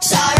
Sorry,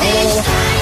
time,